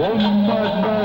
One